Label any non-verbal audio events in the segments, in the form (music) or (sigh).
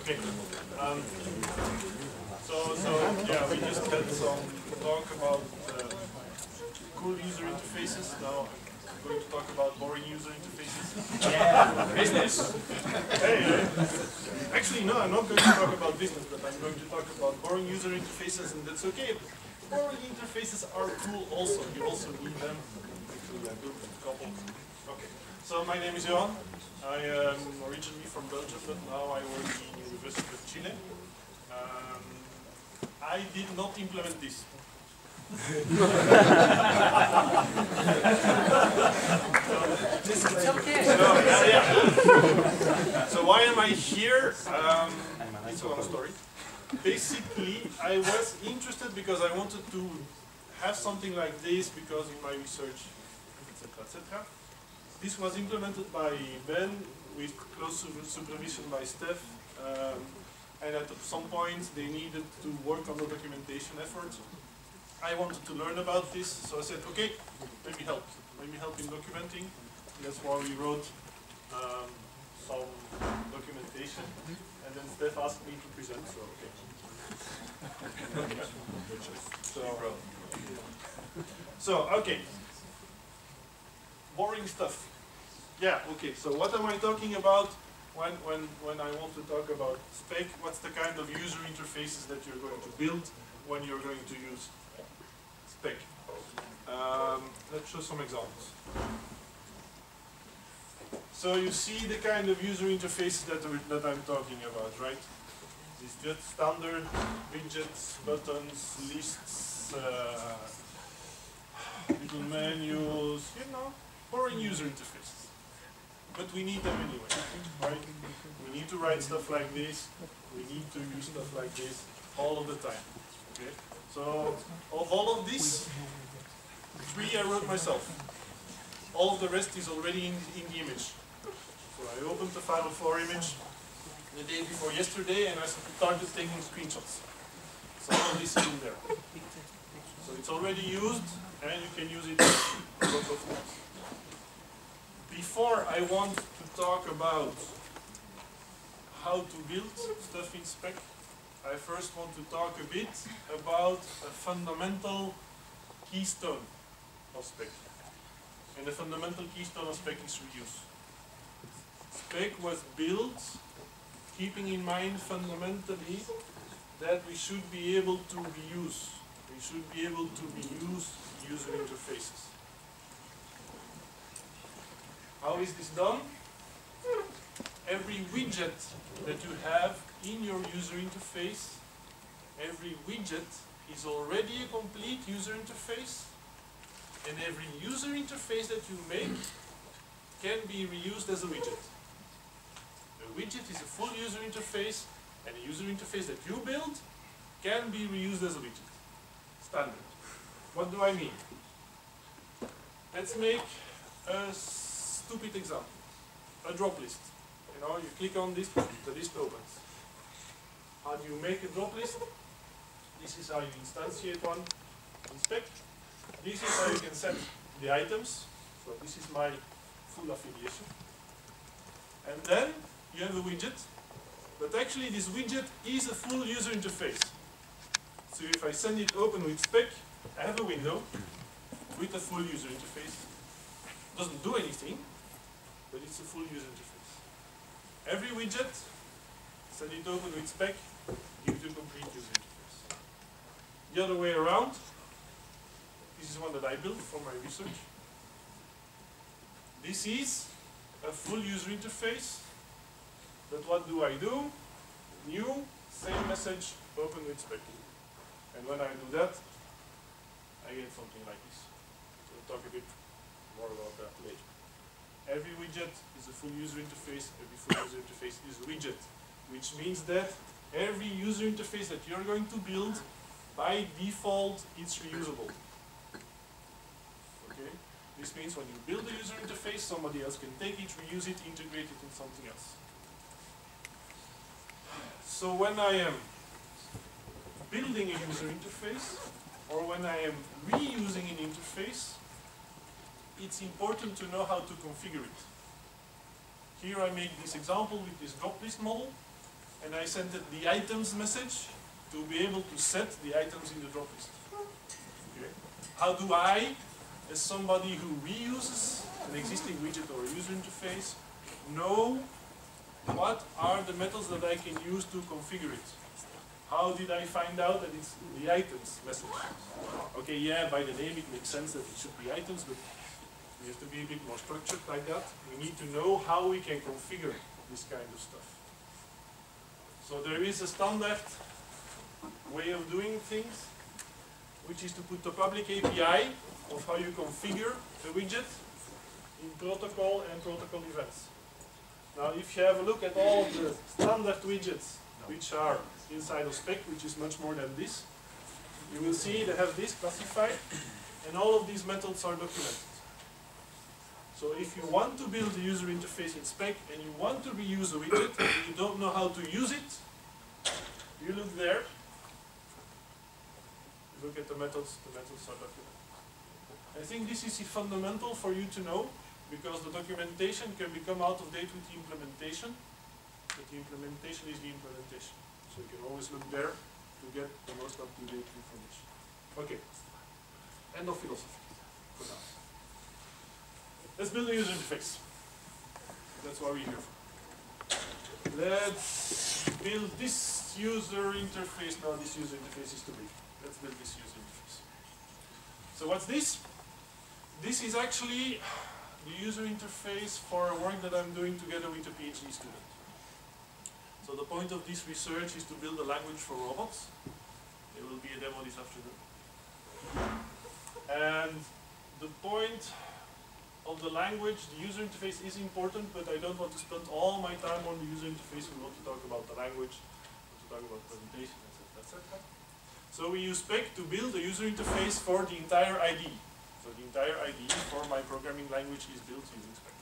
Okay. Um, so, so yeah, we just had some talk about uh, cool user interfaces. Now I'm going to talk about boring user interfaces. Yeah, business. Hey, actually, no, I'm not going to talk about business, but I'm going to talk about boring user interfaces, and that's okay. Boring interfaces are cool also. You also need them. Actually, I built a couple. Okay. So my name is Johan. I am originally from Belgium, but now I work in the University of Chile. Um, I did not implement this. It's okay. So, yeah, yeah. so why am I here? Um, it's a long story. Basically, I was interested because I wanted to have something like this because in my research, etc., etc. This was implemented by Ben with close su- supervision by Steph. Um, and at some point, they needed to work on the documentation effort. I wanted to learn about this, so I said, okay, let me help. Let me help in documenting. That's why we wrote um, some documentation. And then Steph asked me to present, so okay. so, (laughs) so, okay. Boring stuff. Yeah, okay, so what am I talking about when, when, when I want to talk about spec? What's the kind of user interfaces that you're going to build when you're going to use spec? Um, let's show some examples. So you see the kind of user interfaces that, that I'm talking about, right? These just standard widgets, buttons, lists, uh, little menus, you know, boring user interfaces. But we need them anyway, right? We need to write stuff like this, we need to use stuff like this all of the time, okay? So, of all of this, three I wrote myself. All of the rest is already in, in the image. So I opened the 504 image the day before yesterday and I started taking screenshots. So of this is in there. So it's already used and you can use it of. Before I want to talk about how to build stuff in spec, I first want to talk a bit about a fundamental keystone of spec. And the fundamental keystone of spec is reuse. Spec was built keeping in mind fundamentally that we should be able to reuse. We should be able to reuse user interfaces. How is this done? Every widget that you have in your user interface, every widget is already a complete user interface, and every user interface that you make can be reused as a widget. A widget is a full user interface, and a user interface that you build can be reused as a widget. Standard. What do I mean? Let's make a stupid example. A drop list. You know, you click on this, the list opens. How do you make a drop list? This is how you instantiate one in spec. This is how you can set the items. So this is my full affiliation. And then you have a widget, but actually this widget is a full user interface. So if I send it open with spec, I have a window with a full user interface. It Doesn't do anything, but it's a full user interface. Every widget, send it open with spec, gives you a complete user interface. The other way around, this is one that I built for my research. This is a full user interface, but what do I do? New, same message, open with spec. And when I do that, I get something like this. We'll talk a bit more about that later. Every widget is a full user interface, every full user interface is a widget, which means that every user interface that you're going to build, by default, it's reusable. Okay? This means when you build a user interface, somebody else can take it, reuse it, integrate it in something else. So when I am building a user interface, or when I am reusing an interface, it's important to know how to configure it. Here I make this example with this drop list model. and I send it the items message to be able to set the items in the drop list. Okay. How do I, as somebody who reuses an existing widget or user interface, know what are the methods that I can use to configure it? How did I find out that it's the items message? Okay, yeah, by the name it makes sense that it should be items, but we have to be a bit more structured like that. We need to know how we can configure this kind of stuff. So there is a standard way of doing things, which is to put the public API of how you configure a widget in protocol and protocol events. Now, if you have a look at all the standard widgets which are inside of spec, which is much more than this, you will see they have this classified, and all of these methods are documented. So if you want to build a user interface in spec and you want to reuse a widget and you don't know how to use it, you look there, look at the methods, the methods are documented. I think this is fundamental for you to know because the documentation can become out of date with the implementation, but the implementation is the implementation. So you can always look there to get the most up-to-date information. Okay, end of philosophy for now. Let's build a user interface. That's what we're here for. Let's build this user interface. No, this user interface is too big. Let's build this user interface. So what's this? This is actually the user interface for a work that I'm doing together with a PhD student. So the point of this research is to build a language for robots. There will be a demo this afternoon. And the point of the language, the user interface is important, but I don't want to spend all my time on the user interface. We want to talk about the language, we want to talk about presentation, etc., etc. So we use spec to build a user interface for the entire IDE. So the entire IDE for my programming language is built using spec.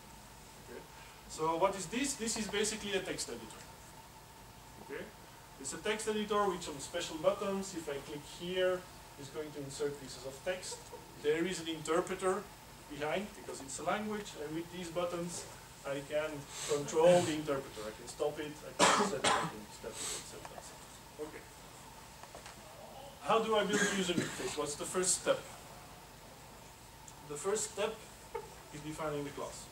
Okay. So what is this? This is basically a text editor. Okay. It's a text editor with some special buttons. If I click here, it's going to insert pieces of text. There is an interpreter behind because it's a language and with these buttons I can control the interpreter. I can stop it, I can set it, I can step it, etc. Okay. How do I build a user interface? What's the first step? The first step is defining the class.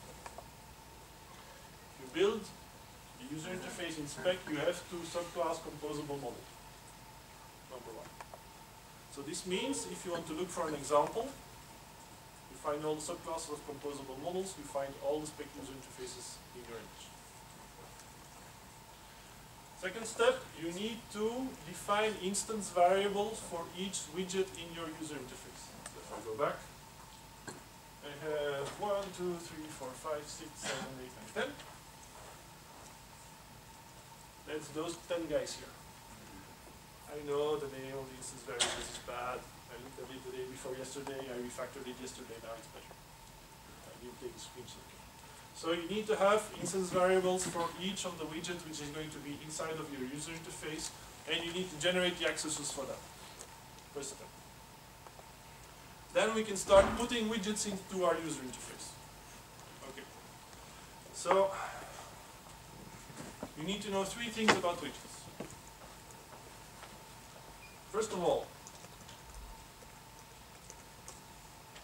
You build the user interface in spec, you have to subclass composable model. Number one. So this means if you want to look for an example, find all the subclasses of composable models, you find all the spec user interfaces in your image. Second step, you need to define instance variables for each widget in your user interface. So if I go back, I have one, two, three, four, five, six, seven, eight, nine, ten. That's those ten guys here. I know the name of the instance variables is bad. I looked at it the day before yesterday, I refactored it yesterday, now it's better. I to take a screenshot. So you need to have instance variables for each of the widgets which is going to be inside of your user interface, and you need to generate the accesses for that. First step. Then we can start putting widgets into our user interface. Okay. So you need to know three things about widgets. First of all,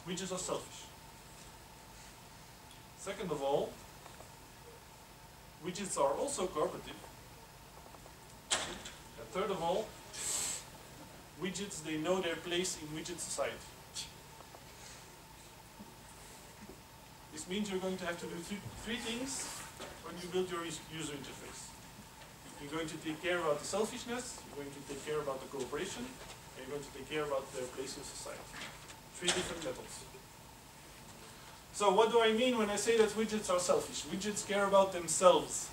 widgets are selfish. Second of all, widgets are also cooperative. And third of all, widgets, they know their place in widget society. This means you're going to have to do th three things when you build your user interface. You're going to take care about the selfishness, you're going to take care about the cooperation, and you're going to take care about their place in society. Three different methods. So what do I mean when I say that widgets are selfish? Widgets care about themselves.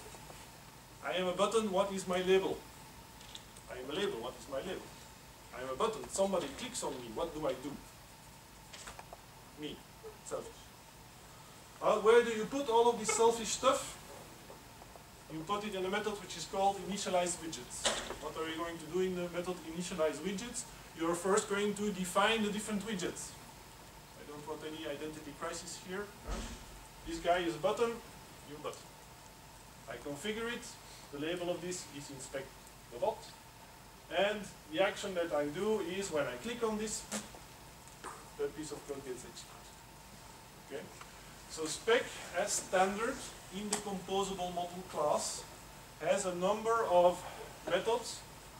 I am a button, what is my label? I am a label, what is my label? I am a button, somebody clicks on me, what do I do? Me, selfish. Well, where do you put all of this selfish stuff? You put it in a method which is called initialize widgets. What are you going to do in the method initialize widgets? You're first going to define the different widgets don't any identity crisis here. This guy is a button, new button. I configure it, the label of this is inspect the bot. And the action that I do is when I click on this, that piece of code gets executed. Okay? So spec as standard in the composable model class has a number of methods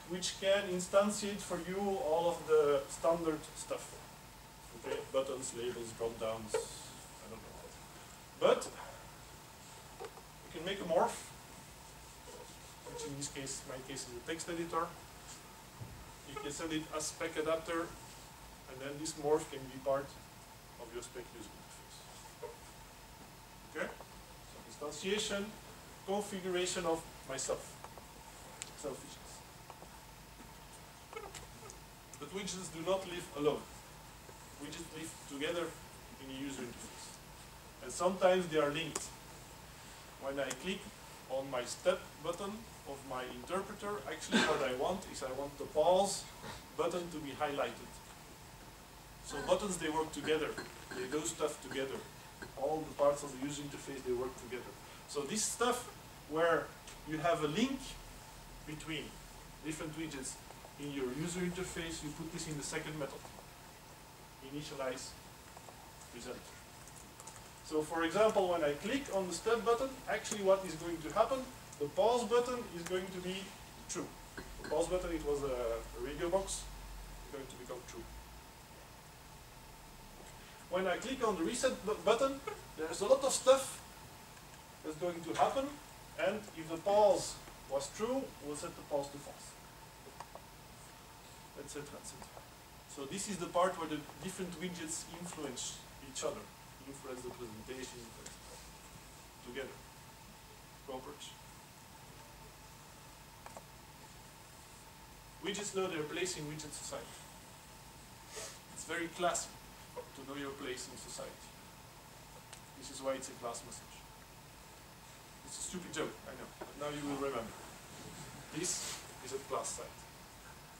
which can instantiate for you all of the standard stuff. Buttons, labels, drop downs, I don't know. But you can make a morph, which in this case, my case is a text editor. You can send it as spec adapter, and then this morph can be part of your spec user interface. Okay? So instantiation, configuration of myself, selfishness. But widgets do not live alone. Widgets live together in a user interface. And sometimes they are linked. When I click on my step button of my interpreter, actually what I want is I want the pause button to be highlighted. So buttons, they work together. They do stuff together. All the parts of the user interface, they work together. So this stuff where you have a link between different widgets in your user interface, you put this in the second method. Initialize presenter. So for example, when I click on the step button, actually what is going to happen, the pause button is going to be true. The pause button, it was a, radio box, it's going to become true. When I click on the reset bu button, there's a lot of stuff that's going to happen, and if the pause was true, we'll set the pause to false etc., etc. So this is the part where the different widgets influence each other, influence the presentation, together. Cooperation. Widgets know their place in widget society. It's very classic to know your place in society. This is why it's a class message. It's a stupid joke, I know, but now you will remember. This is a class site.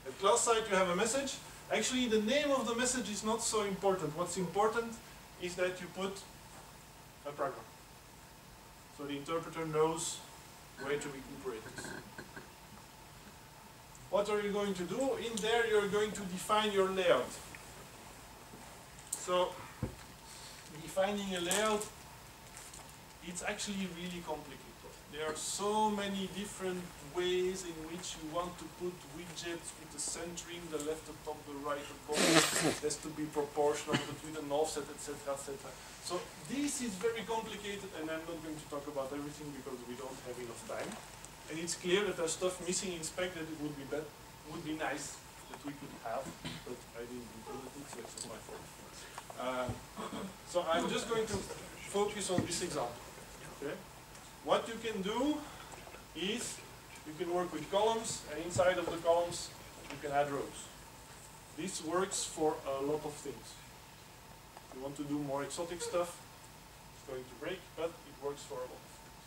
At class site you have a message. Actually the name of the message is not so important. What's important is that you put a program. So the interpreter knows where to recuperate this. What are you going to do? In there you're going to define your layout. So defining a layout, it's actually really complicated. There are so many different ways in which you want to put widgets with the centering, the left, the top, the right, the bottom. (coughs) has to be proportional between an offset, etc., etc. So this is very complicated, and I'm not going to talk about everything because we don't have enough time. And it's clear that there's stuff missing in spec that it would be bet would be nice that we could have, but I didn't include it, so it's my fault. Uh, (coughs) so I'm just going to focus on this example. Okay. What you can do is you can work with columns and inside of the columns you can add rows. This works for a lot of things. If you want to do more exotic stuff, it's going to break, but it works for a lot of things.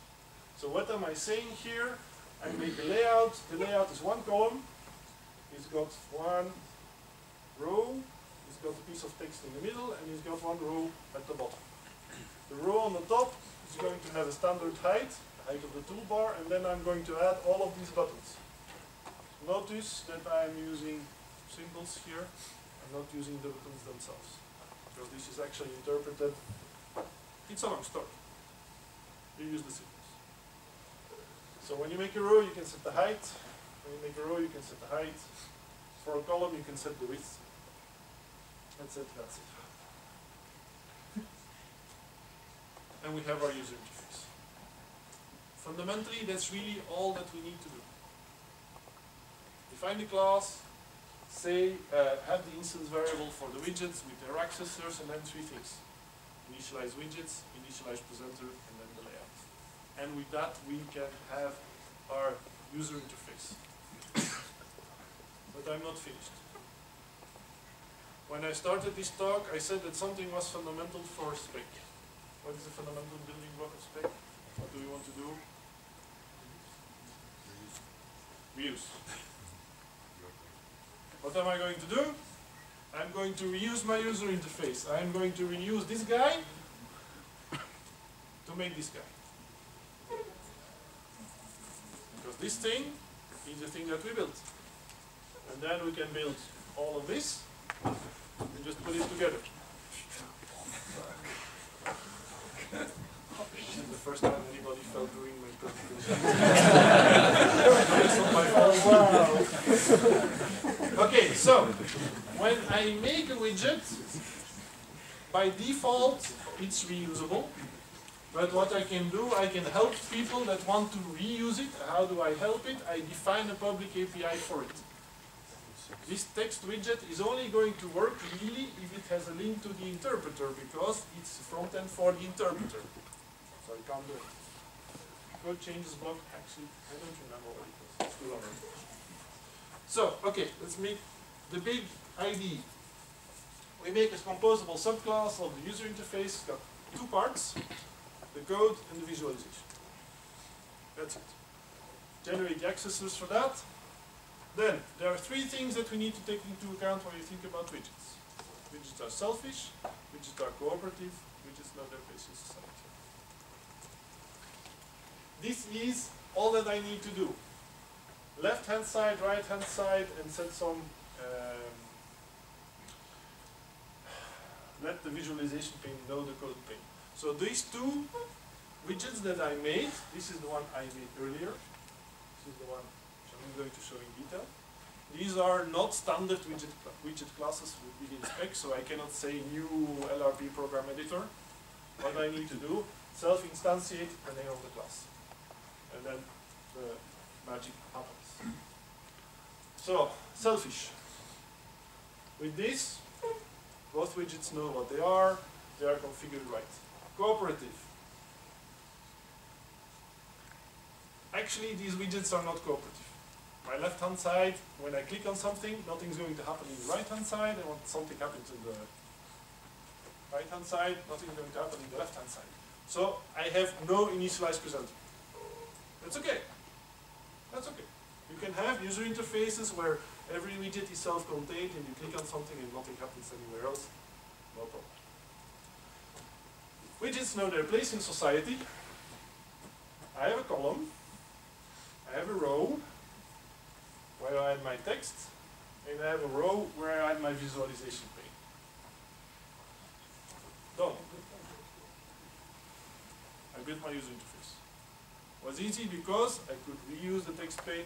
So what am I saying here? I make a layout. The layout is one column. It's got one row. It's got a piece of text in the middle, and it's got one row at the bottom. The row on the top is going to have a standard height, height of the toolbar, and then I'm going to add all of these buttons. Notice that I'm using symbols here, I'm not using the buttons themselves, because this is actually interpreted, it's a long story. You use the symbols. So when you make a row, you can set the height, when you make a row, you can set the height, for a column, you can set the width, that's it, that's it. And we have our user interface. Fundamentally, that's really all that we need to do. Define the class, say, uh, have the instance variable for the widgets with their accessors, and then three things. Initialize widgets, initialize presenter, and then the layout. And with that, we can have our user interface. but I'm not finished. When I started this talk, I said that something was fundamental for spec. What is the fundamental building block of spec? What do we want to do? Reuse. What am I going to do? I'm going to reuse my user interface. I'm going to reuse this guy to make this guy. Because this thing is the thing that we built. And then we can build all of this and just put it together. This is the first time anybody felt during my presentation. (laughs) Okay, so when I make a widget, by default it's reusable. But what I can do, I can help people that want to reuse it. How do I help it? I define a public API for it. This text widget is only going to work really if it has a link to the interpreter because it's front end for the interpreter. So I can't do it. Code changes block, actually, I don't remember what it was. It's too long. So, okay, let's make the big IDE. We make a composable subclass of the user interface, it's got two parts, the code and the visualization. That's it. Generate the accessors for that. Then, there are three things that we need to take into account when you think about widgets. Widgets are selfish, widgets are cooperative, widgets know their place in society. This is all that I need to do. Left hand side, right hand side, and set some, um, let the visualization pane know the code pane. So these two widgets that I made, this is the one I made earlier. This is the one I'm going to show in detail. These are not standard widget, widget classes with begin spec, so I cannot say new LRP program editor. What I need to do, self-instantiate the name of the class. And then the magic happens. So, selfish. With this, both widgets know what they are, they are configured right. Cooperative. Actually, these widgets are not cooperative. My left hand side, when I click on something, nothing's going to happen in the right hand side, and when something happens in the right hand side, nothing's going to happen in the left hand side. So I have no initialized presenter. That's okay. That's okay. You can have user interfaces where every widget is self-contained and you click on something and nothing happens anywhere else. No problem. Widgets know their place in society. I have a column. I have a row my text. And I have a row where I have my visualization pane. Done. I built my user interface. It was easy because I could reuse the text pane,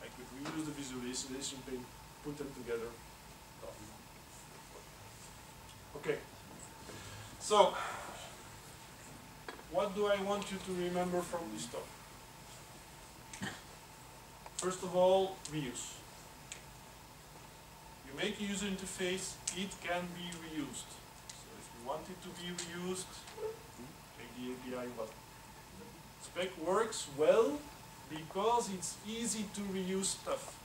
I could reuse the visualization pane, put them together. Okay. So, what do I want you to remember from this talk? First of all, reuse. You make a user interface, it can be reused. So if you want it to be reused, take the API button. Spec works well because it's easy to reuse stuff.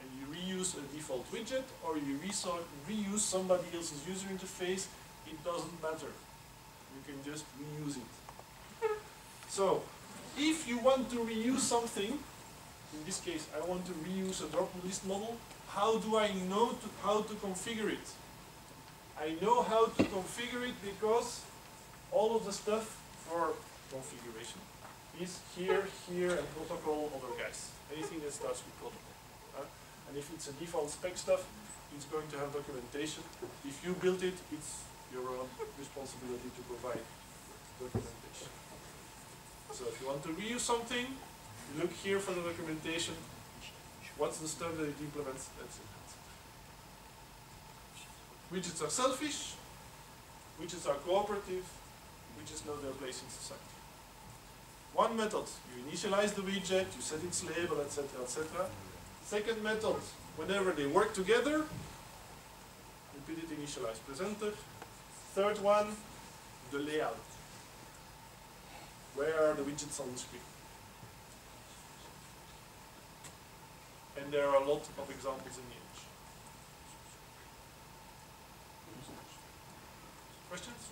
And you reuse a default widget or you reuse somebody else's user interface, it doesn't matter. You can just reuse it. So, if you want to reuse something, in this case I want to reuse a drop list model, how do I know to, how to configure it? I know how to configure it because all of the stuff for configuration is here, here, and protocol other guys. Anything that starts with protocol. And if it's a default spec stuff, it's going to have documentation. If you build it, it's your own responsibility to provide documentation. So if you want to reuse something, look here for the documentation. What's the stuff that it implements? That's it. Widgets are selfish, widgets are cooperative, widgets know their place in society. One method, you initialize the widget, you set its label, etc., etc. Second method, whenever they work together, repeat it initialize presenter. Third one, the layout. Where are the widgets on the screen? And there are a lot of examples in the image. Questions?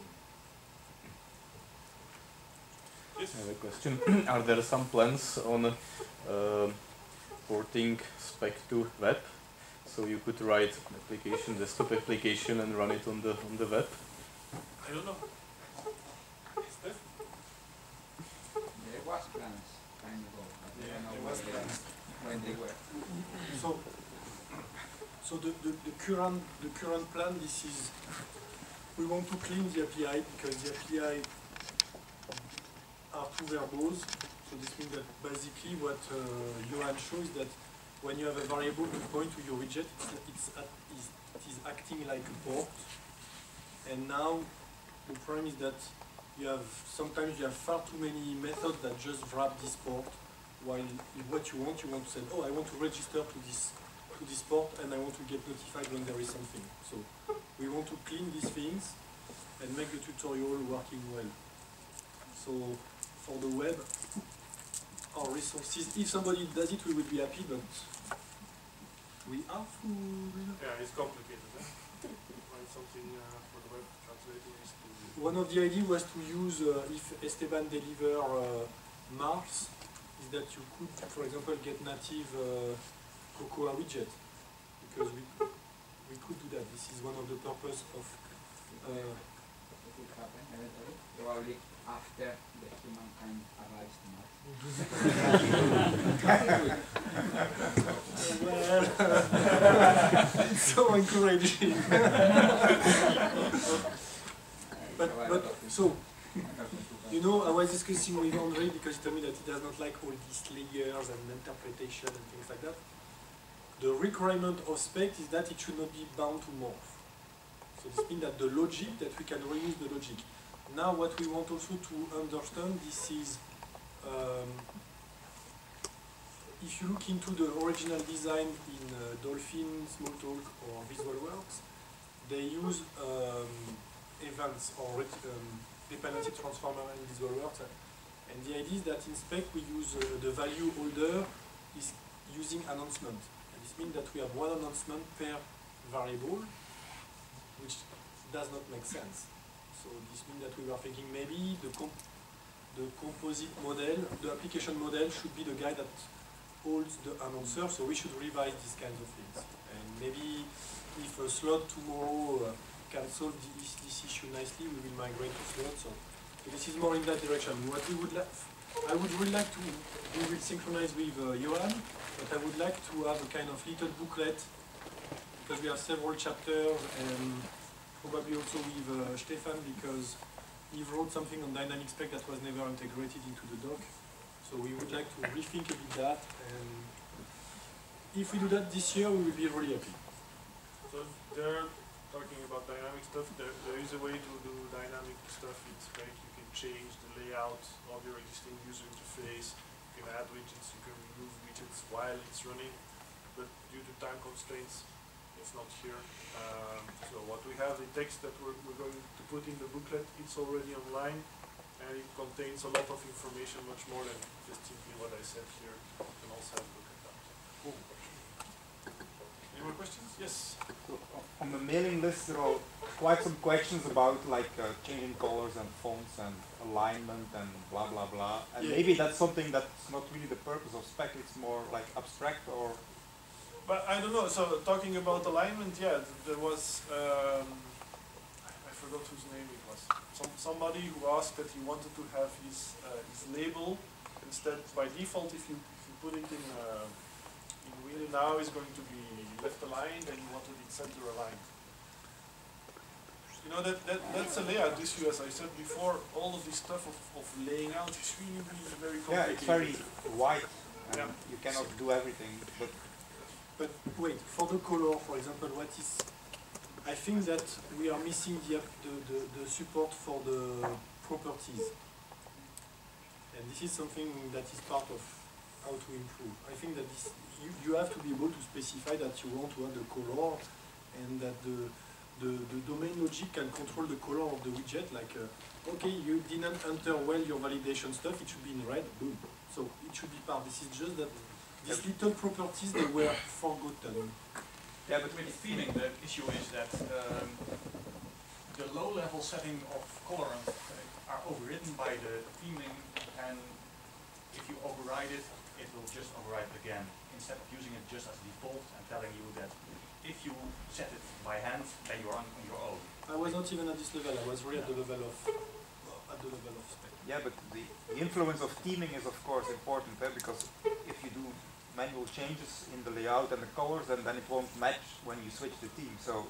Yes? I have a question. (clears throat) Are there some plans on uh, porting spec to web? So you could write an application, desktop application, and run it on the on the web. I don't know. There was plans kind of, but You don't know There was plans. When they were. So, so the, the, the current, the current plan, this is, we want to clean the API because the API are two verbose. So this means that basically what uh, Johan shows that when you have a variable to point to your widget, it's, it's, it is acting like a port. And now the problem is that you have, sometimes you have far too many methods that just wrap this port while what you want, you want to say, oh, I want to register to this, to this port and I want to get notified when there is something. So we want to clean these things and make the tutorial working well. So for the web, our resources, if somebody does it, we will be happy, but we have to, Yeah, it's complicated, eh? Find something uh, for the web translating is to... One of the ideas was to use, uh, if Esteban deliver uh, that you could, for example, get native uh, Cocoa widget. Because we, we could do that. This is one of the purpose of, uh, It would happen eventually, probably after the humankind arrives to Mars. well, (laughs) so encouraging. (laughs) but, but, so, You know, I was discussing with Andre because he told me that he does not like all these layers and interpretation and things like that. The requirement of spec is that it should not be bound to morph. So this means that the logic, that we can reuse the logic. Now what we want also to understand, this is, um, if you look into the original design in uh, Dolphin, Smalltalk or VisualWorks, they use um, events or um, dependency transformer in VisualWorks. And the idea is that in spec we use uh, the value holder is using announcement. And this means that we have one announcement per variable, which does not make sense. So this means that we were thinking maybe the comp the composite model, the application model should be the guy that holds the announcer, so we should revise these kinds of things. And maybe if a slot tomorrow uh, can solve this, this issue nicely, we will migrate to slot. So, this is more in that direction. What we would like, I would really like to, we will synchronize with uh, Johan, but I would like to have a kind of little booklet because we have several chapters and probably also with uh, Stefan because he wrote something on dynamic spec that was never integrated into the doc. So we would like to rethink a bit that and if we do that this year, we will be really happy. So they're talking about dynamic stuff. There, there is a way to do dynamic stuff in spec. You can change the layout of your existing user interface. You can add widgets. You can remove widgets while it's running. But due to time constraints, it's not here. Um, so what we have, the text that we're, we're going to put in the booklet, it's already online, and it contains a lot of information, much more than just simply what I said here. You can also have a look at that. Cool. More questions? Yes. On the mailing list, there are quite some questions about like uh, changing colors and fonts and alignment and blah blah blah. And Yeah. maybe that's something that's not really the purpose of spec. It's more like abstract or But I don't know, so talking about alignment, yeah, there was, um, I forgot whose name it was. Some, somebody who asked that he wanted to have his, uh, his label instead, by default, if you, if you put it in, uh, in Wheel now, is going to be left aligned and you wanted it center aligned. You know, that, that, that's a layout issue, as I said before, all of this stuff of, of laying out is really, really very yeah, it's very wide. And Yeah. You cannot do everything. But But wait, for the color, for example, what is, I think that we are missing the, the, the, the support for the properties. And this is something that is part of how to improve. I think that this, you, you have to be able to specify that you want to have the color and that the, the, the domain logic can control the color of the widget, like, uh, okay, you didn't enter well your validation stuff, it should be in red, boom. So it should be part, this is just that these little properties, they were forgotten. Yeah, but with the theming, the issue is that um, the low-level setting of colorant uh, are overridden by the theming, and if you override it, it will just override it again, instead of using it just as default and telling you that if you set it by hand, then you're on your own. I was not even at this level, I was really at the level of, at the level of spec. Yeah, but the, the influence of theming is of course important eh? because if you do manual changes in the layout and the colors, and then it won't match when you switch the theme. So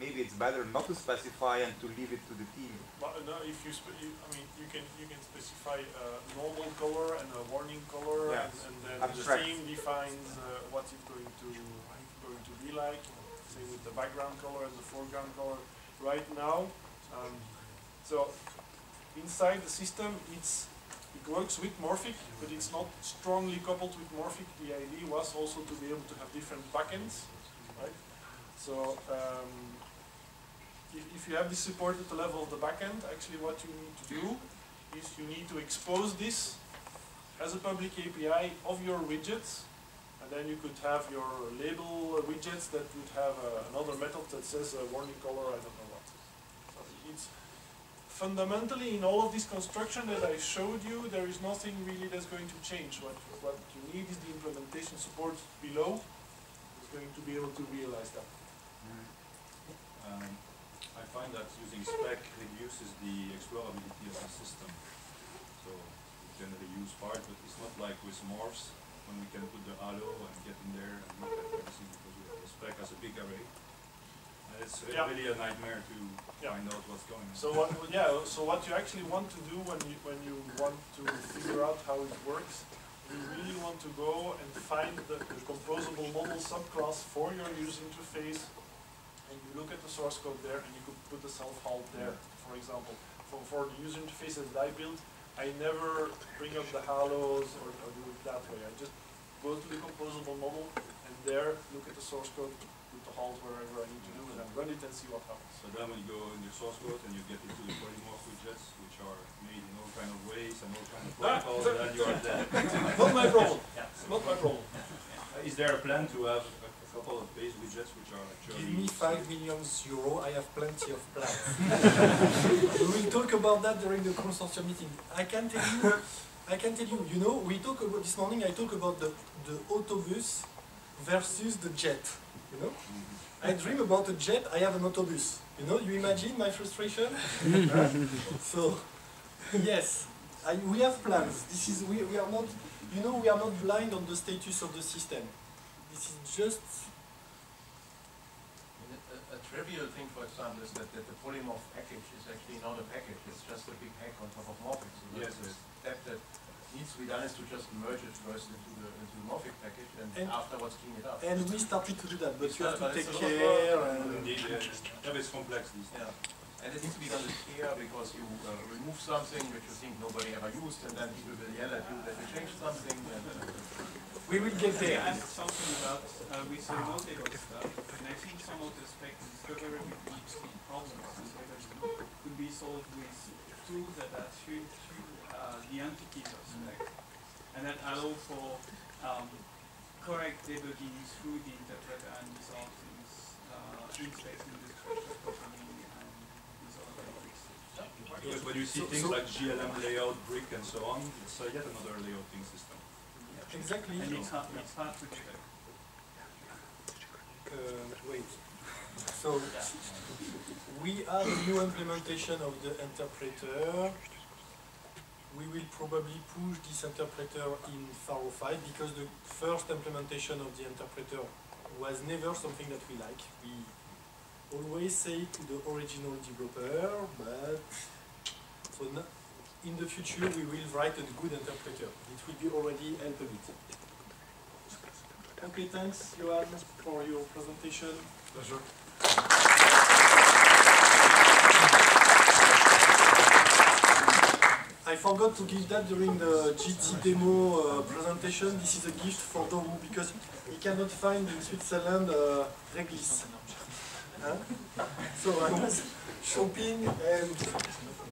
maybe it's better not to specify and to leave it to the theme. But no, if you, I mean, you can you can specify a normal color and a warning color, Yeah. and, and then Abstract. the theme defines uh, what it's going to going to be like. Say with the background color and the foreground color. Right now, um, so inside the system, it's it works with Morphic, but it's not strongly coupled with Morphic. The idea was also to be able to have different backends, right? So. Um, if, you have this support at the level of the backend, actually what you need to do is you need to expose this as a public API of your widgets, and then you could have your label widgets that would have uh, another method that says uh, warning color, I don't know what. So it's fundamentally in all of this construction that I showed you, there is nothing really that's going to change. What, what you need is the implementation support below is going to be able to realize that. Um, I find that using spec reduces the explorability of the system. So we generally use part, but it's not like with morphs when we can put the halo and get in there and look at everything because we have the spec as a big array. And it's Yeah. really a nightmare to Yeah. find out what's going on. So what, yeah, so what you actually want to do when you, when you want to figure out how it works, you really want to go and find the, the composable model subclass for your user interface, and you look at the source code there, and you could put the self-halt there, for example. For, for the user interfaces that I build, I never bring up the halos or, or do it that way. I just go to the composable model, and there, look at the source code, put the halt wherever I need to do, it and then run it and see what happens. So then when you go in your source code and you get into the polymorph widgets, which are made in all kind of ways and all kind of Ah, protocols, that- then you are (laughs) dead. Not my problem, (laughs) Yeah. not my problem. Uh, Is there a plan to have a couple of base widgets which are actually... Give me five million euro, I have plenty of plans. (laughs) we will talk about that during the consortium meeting. I can tell you, I can tell you, you know, we talk about, this morning I talk about the, the autobus versus the jet, you know? Mhm. I dream about a jet, I have an autobus. You know, you imagine my frustration? (laughs) So, yes, I, we have plans. This is, we, we are not, you know, we are not blind on the status of the system. This is just A, a trivial thing, for example, is that, that the polymorph package is actually not a package, it's just a big hack on top of Morphic. So Yes, the yes. step that needs to be done is to just merge it first into the, into the Morphic package and, And- afterwards clean it up. And we started to do that, but you have to take a lot of care work. and Indeed, yeah, yeah, it's complex these. Yeah, and it needs to be done with care because you uh, remove something which you think nobody ever used and then people will yell at you that you changed something and uh, we will get Can there. I ask something about, uh, we say multi-dot stuff, and I think some of the spec discoverability problems and whether could be solved with tools that are tuned to uh, the entities of spec, and that allow for um, correct debugging through the interpreter and resolve things uh, in space and structure properly and resolve things. Because when you see So- things so- like GLM layout, brick and so on, it's uh, yet another layouting system. Exactly. And it's hard, it's hard to detect. Uh, wait. So we have a new implementation of the interpreter. We will probably push this interpreter in Pharo 5 because the first implementation of the interpreter was never something that we like. We always say to the original developer, but so n- in the future we will write a good interpreter. It will be already help a bit. Okay, thanks, Johan, for your presentation. Pleasure. I forgot to give that during the GT demo uh, presentation. This is a gift for Doru because he cannot find in Switzerland uh, Reglis. Huh? So I was shopping and